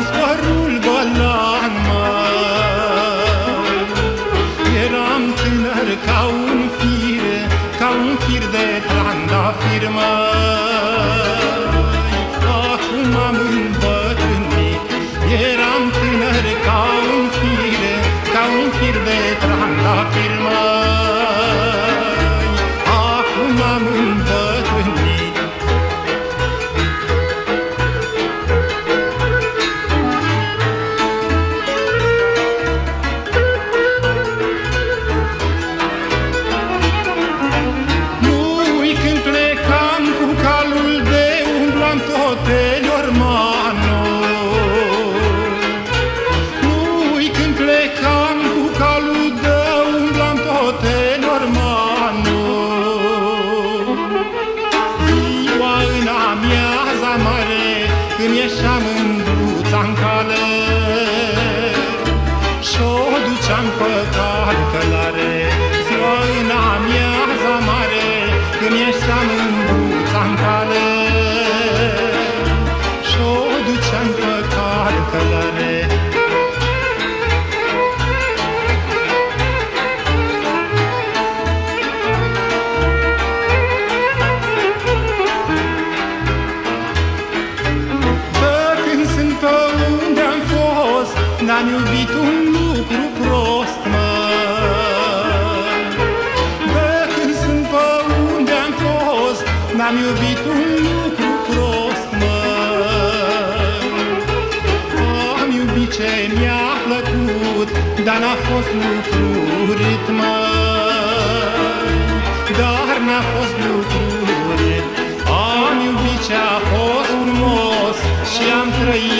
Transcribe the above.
Mi-a ajuns părul bălan, mă. Eram tânăr ca un fir Ca un fir Îmi ieșeam mândruța-n cale Și-o duceam pe calcălare Ziua în amiaza mare Îmi ieșeam fost N-am iubit un lucru prost, mă. Că când sunt pe unde am fost N-am iubit un lucru prost, mă. Am iubit ce mi-a plăcut Dar n-a fost lucru urât, mă. Dar n-a fost lucru urât Am iubit ce a fost frumos Și am trăit cu